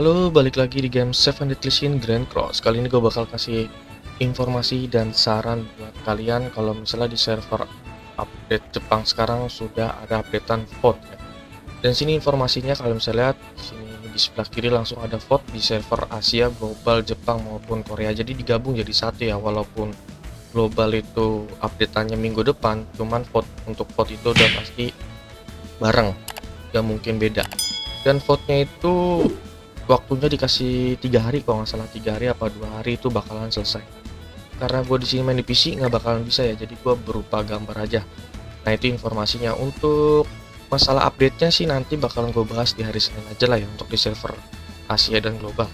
Halo, balik lagi di game Seven Deadly Sin Grand Cross. Kali ini gue bakal kasih informasi dan saran buat kalian kalau misalnya di server update Jepang sekarang sudah ada updatean VOD ya. Dan sini informasinya kalau misalnya lihat sini di sebelah kiri langsung ada VOD di server Asia, global, Jepang maupun Korea. Jadi digabung jadi satu ya walaupun global itu updateannya minggu depan, cuman VOD untuk VOD itu udah pasti bareng, gak mungkin beda. Dan vote-nya itu waktunya dikasih tiga hari kalau nggak salah tiga hari apa dua hari itu bakalan selesai. Karena gue di sini main di PC nggak bakalan bisa ya jadi gue berupa gambar aja. Nah itu informasinya. Untuk masalah update nya sih nanti bakalan gue bahas di hari Senin aja lah ya untuk di server Asia dan global.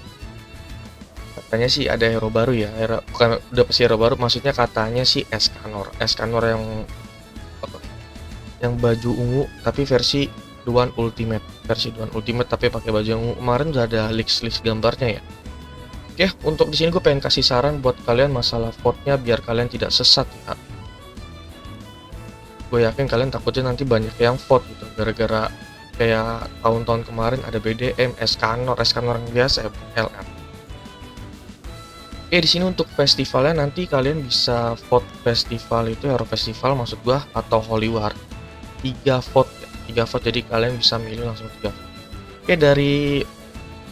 Katanya sih ada hero baru ya hero, bukan udah pasti hero baru maksudnya katanya sih Escanor. Escanor yang yang baju ungu tapi versi Duan Ultimate versi Duan Ultimate tapi pakai baju yang kemarin udah ada list-list gambarnya ya? Oke untuk di sini gue pengen kasih saran buat kalian masalah vote-nya biar kalian tidak sesat ya. Gue yakin kalian takutnya nanti banyak yang vote gitu gara-gara kayak tahun-tahun kemarin ada BDM, Escanor, Escanor yang biasa, LR Oke di sini untuk festivalnya nanti kalian bisa vote festival itu Hero Festival maksud gua atau Holy War. 3 vote ya tiga vote jadi kalian bisa milih langsung tiga oke dari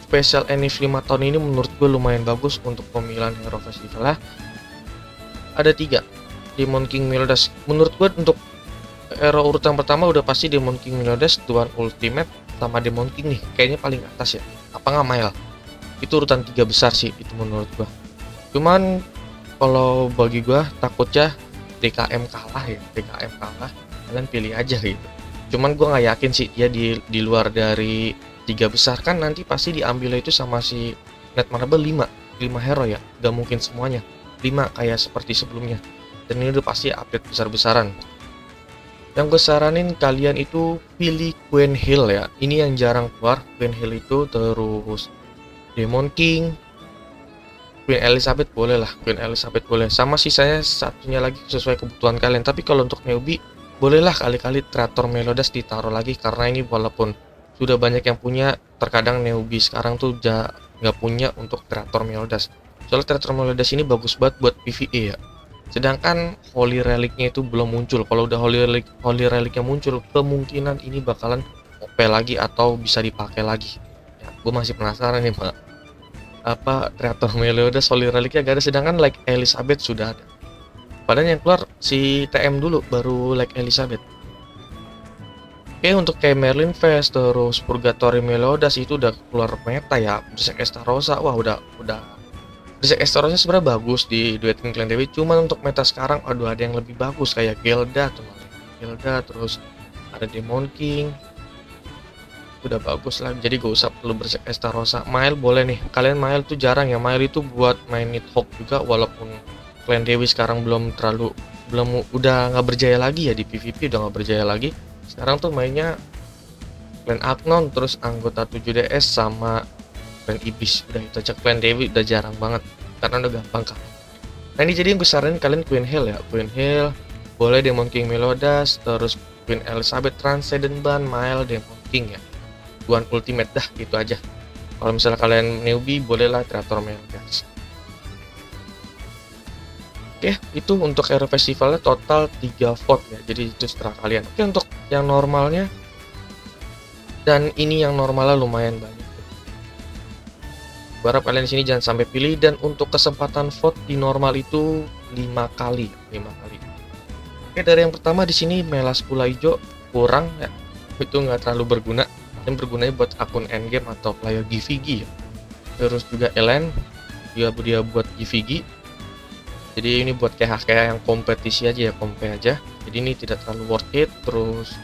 special Enif 5 tahun ini menurut gue lumayan bagus untuk pemilihan hero festival ya. Ada tiga Demon King Meliodas menurut gue untuk hero urutan pertama udah pasti Demon King Meliodas Tuan Ultimate sama Demon King nih kayaknya paling atas ya. Apa nggak Mael? Itu urutan tiga besar sih itu menurut gue. Cuman kalau bagi gue takutnya DKM kalah ya DKM kalah kalian pilih aja gitu cuman gue nggak yakin sih dia di di luar dari tiga besar. Kan nanti pasti diambil itu sama si net marble 5 5 hero ya. Gak mungkin semuanya. 5 kayak seperti sebelumnya. Dan ini udah pasti update besar-besaran. Yang gue saranin kalian itu pilih Queen Hill ya. Ini yang jarang keluar. Queen Hill itu terus Demon King Queen Elizabeth boleh lah. Queen Elizabeth boleh. Sama sisanya satunya lagi sesuai kebutuhan kalian. Tapi kalau untuk newbie bolehlah kali-kali Treator Melodas ditaruh lagi karena ini walaupun sudah banyak yang punya terkadang newbie sekarang tuh nggak punya untuk Treator Melodas soalnya Treator Melodas ini bagus banget buat PvE ya. Sedangkan Holy Relicnya itu belum muncul. Kalau udah Holy Relic Holy Relicnya muncul kemungkinan ini bakalan OP lagi atau bisa dipakai lagi. Ya, gue masih penasaran nih pak. Apa Treator Melodas Holy Relicnya gak ada? Sedangkan like Elizabeth sudah ada Padahal yang keluar si TM dulu baru like Elizabeth. Oke untuk kayak Merlin Fest terus Purgatory Meliodas itu udah keluar meta ya. Berserk Estarossa wah udah udah Berserk Estarossa sebenarnya bagus di duetin Clan Dewi cuman untuk meta sekarang aduh ada yang lebih bagus kayak Gilda tuh. Gilda terus ada Demon King udah bagus lah jadi gak usah perlu Berserk Estarossa Mail boleh nih kalian Mail tuh jarang ya Mail itu buat main Nidhogg juga walaupun Clan Dewi sekarang belum terlalu belum udah nggak berjaya lagi ya di PvP udah nggak berjaya lagi. Sekarang tuh mainnya Clan Agnon terus anggota 7DS sama Clan Ibis. Udah itu aja Clan Dewi udah jarang banget karena udah gampang kan. Nah ini jadi yang gue saranin kalian Queen Hill ya. Queen Hill boleh Demon King Melodas terus Queen Elizabeth Transcendent Ban Mile Demon King ya. Tuan Ultimate dah gitu aja. Kalau misalnya kalian newbie bolehlah Creator Melodas Oke, itu untuk Aero Festivalnya total 3 vote ya. Jadi itu setelah kalian. Oke, untuk yang normalnya dan ini yang normalnya lumayan banyak. Gue harap kalian di sini jangan sampai pilih dan untuk kesempatan vote di normal itu 5 kali, 5 kali. Oke, dari yang pertama di sini Melas Pula Hijau kurang ya. Itu nggak terlalu berguna. Dan bergunanya buat akun endgame atau player GVG ya. Terus juga Elen juga dia buat GVG jadi ini buat kayak kayak yang kompetisi aja ya kompe aja. Jadi ini tidak terlalu worth it. Terus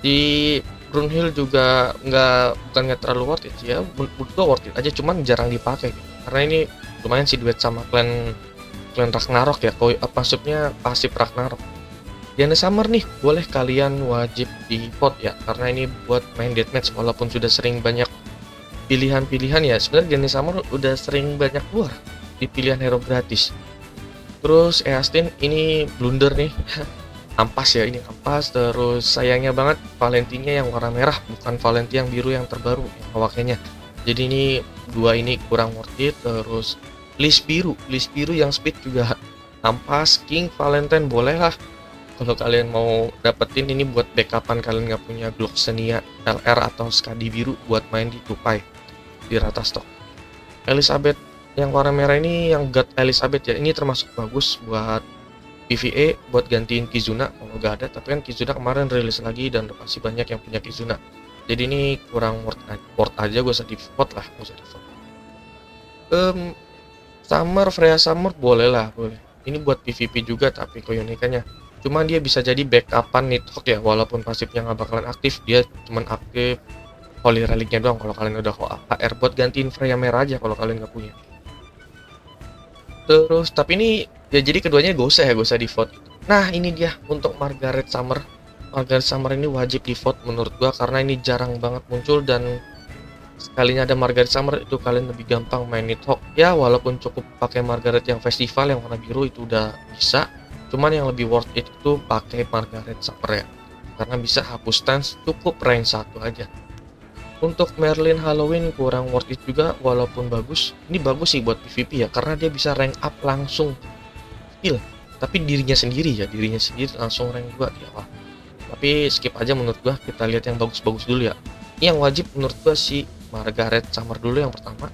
di Brunhill juga nggak bukan nggak terlalu worth it ya. Menurut worth it aja cuman jarang dipakai. Karena ini lumayan sih duet sama clan clan Ragnarok ya. Kau apa maksudnya pasif Ragnarok. Diana Summer nih boleh kalian wajib di vote ya. Karena ini buat main deathmatch walaupun sudah sering banyak pilihan-pilihan ya. Sebenarnya Diana Summer udah sering banyak keluar di pilihan hero gratis terus Eastin ini blunder nih. Ampas ya ini ampas. Terus sayangnya banget Valentinya yang warna merah bukan Valenti yang biru yang terbaru yang awaknya. Jadi ini dua ini kurang worth it. Terus list biru list biru yang speed juga ampas. King valentine boleh lah. Kalau kalian mau dapetin ini buat backupan kalian nggak punya Glock Xenia LR atau Skadi biru buat main di Tupai di rata stok Elizabeth yang warna merah ini yang God Elizabeth ya. Ini termasuk bagus buat PVE buat gantiin Kizuna. Kalau nggak ada tapi kan Kizuna kemarin rilis lagi dan pasti banyak yang punya Kizuna. Jadi ini kurang worth, worth aja gue usah di vote lah gue usah di vote. Um, Summer Freya Summer boleh lah boleh. Ini buat PVP juga tapi keunikannya. Cuma dia bisa jadi backupan Nidhogg ya walaupun pasifnya nggak bakalan aktif. Dia cuman aktif Holy Relicnya doang kalau kalian udah HR buat gantiin Freya merah aja kalau kalian nggak punya terus tapi ini ya jadi keduanya gak usah ya gak usah di vote nah ini dia untuk Margaret Summer. Margaret Summer ini wajib di vote menurut gua karena ini jarang banget muncul dan sekalinya ada Margaret Summer itu kalian lebih gampang main Nidhogg ya walaupun cukup pakai Margaret yang festival yang warna biru itu udah bisa. Cuman yang lebih worth it itu pakai Margaret Summer ya. Karena bisa hapus stance cukup rank satu aja untuk Merlin Halloween kurang worth it juga walaupun bagus. Ini bagus sih buat PvP ya karena dia bisa rank up langsung. Skill. Tapi dirinya sendiri ya dirinya sendiri langsung rank 2 di awal. Tapi skip aja menurut gua kita lihat yang bagus-bagus dulu ya. Yang wajib menurut gua si Margaret Summer dulu yang pertama.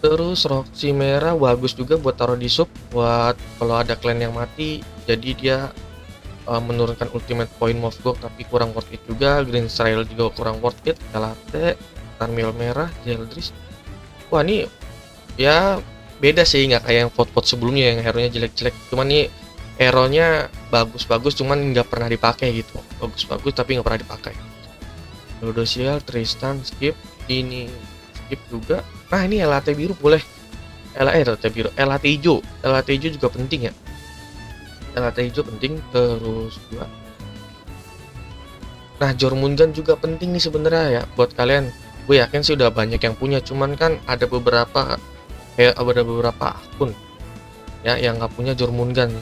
Terus Roxy merah bagus juga buat taruh di sub buat kalau ada clan yang mati jadi dia uh, menurunkan ultimate point Movgo tapi kurang worth it juga. Green Trail juga kurang worth it. Galate Tanmil merah Jeldris. Wah ini ya beda sih nggak kayak yang vote-vote sebelumnya yang hero nya jelek-jelek. Cuman nih hero nya bagus-bagus cuman nggak pernah dipakai gitu. Bagus-bagus tapi nggak pernah dipakai. Ludociel Tristan skip. Ini skip juga. Nah ini LAT biru boleh. LAT, LAT biru. LAT hijau. LAT hijau juga penting ya LAT hijau penting terus dua nah Jormungan juga penting nih sebenarnya ya buat kalian gue yakin sih udah banyak yang punya cuman kan ada beberapa kayak ada beberapa akun ya yang nggak punya Jormungan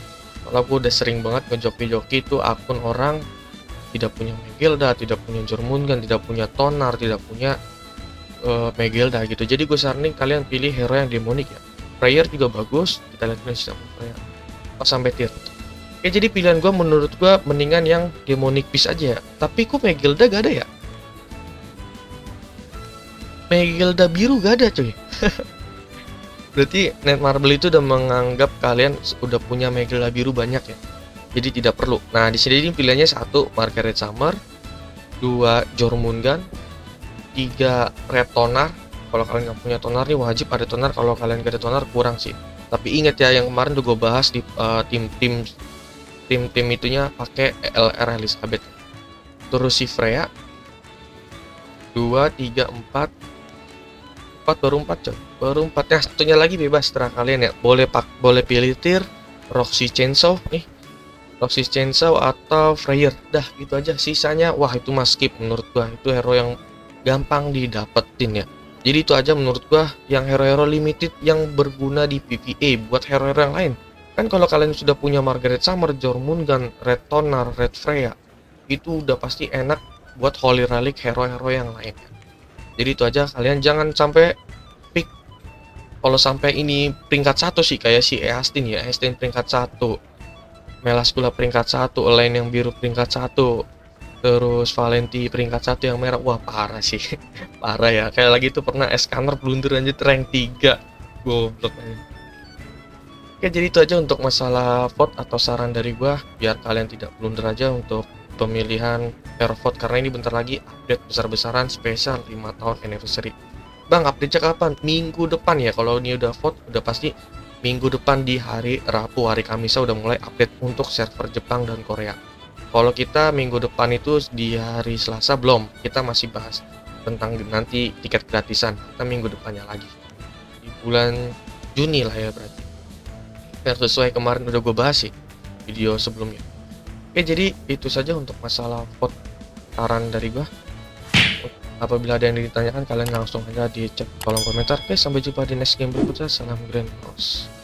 kalau gue udah sering banget ngejoki-joki itu akun orang tidak punya Megilda, tidak punya Jormungan, tidak punya Tonar, tidak punya uh, Megilda gitu. Jadi gue saranin kalian pilih hero yang demonik ya. Prayer juga bagus. Kita lihat nih sama Prayer. Oh, sampai tier. Oke, jadi pilihan gue menurut gue mendingan yang demonic piece aja ya. Tapi kok Megilda gak ada ya? Megilda biru gak ada cuy. Berarti Net Marble itu udah menganggap kalian udah punya Megilda biru banyak ya. Jadi tidak perlu. Nah, di sini pilihannya satu Margaret Summer, dua Jormungan, tiga red toner kalau kalian nggak punya toner nih wajib ada toner kalau kalian gak ada toner kurang sih tapi ingat ya yang kemarin tuh gue bahas di uh, tim tim tim tim itunya pakai LR Elizabeth. Terus si Freya. 2 3 4 4 baru 4 coy. Baru 4 ya satunya lagi bebas setelah kalian ya. Boleh pak boleh pilih tir Roxy Chainsaw nih. Roxy Chainsaw atau Freyer dah gitu aja. Sisanya wah itu mas skip menurut gua. Itu hero yang gampang didapetin ya. Jadi itu aja menurut gua yang hero-hero limited yang berguna di PvE buat hero-hero yang lain kan kalau kalian sudah punya Margaret Summer, Jormungand, Red Tonar, Red Freya itu udah pasti enak buat Holy Relic hero-hero yang lain. Jadi itu aja kalian jangan sampai pick. Kalau sampai ini peringkat satu sih kayak si Eastin ya Eastin peringkat satu. Melas pula peringkat satu Elaine yang biru peringkat satu. Terus Valenti peringkat satu yang merah. Wah parah sih. Parah ya kayak lagi tuh pernah Eskaner blunder lanjut rank 3 goblok Oke jadi itu aja untuk masalah vote atau saran dari gua biar kalian tidak blunder aja untuk pemilihan air vote karena ini bentar lagi update besar-besaran spesial 5 tahun anniversary Bang update kapan? Minggu depan ya kalau ini udah vote udah pasti minggu depan di hari Rabu hari Kamis udah mulai update untuk server Jepang dan Korea kalau kita minggu depan itu di hari Selasa belum, kita masih bahas tentang nanti tiket gratisan. Kita minggu depannya lagi. Di bulan Juni lah ya berarti. Biar sesuai kemarin udah gue bahas sih video sebelumnya. Oke, jadi itu saja untuk masalah vote saran dari gue. Apabila ada yang ditanyakan, kalian langsung aja di chat kolom komentar. Oke, sampai jumpa di next game berikutnya. Salam Grand Cross.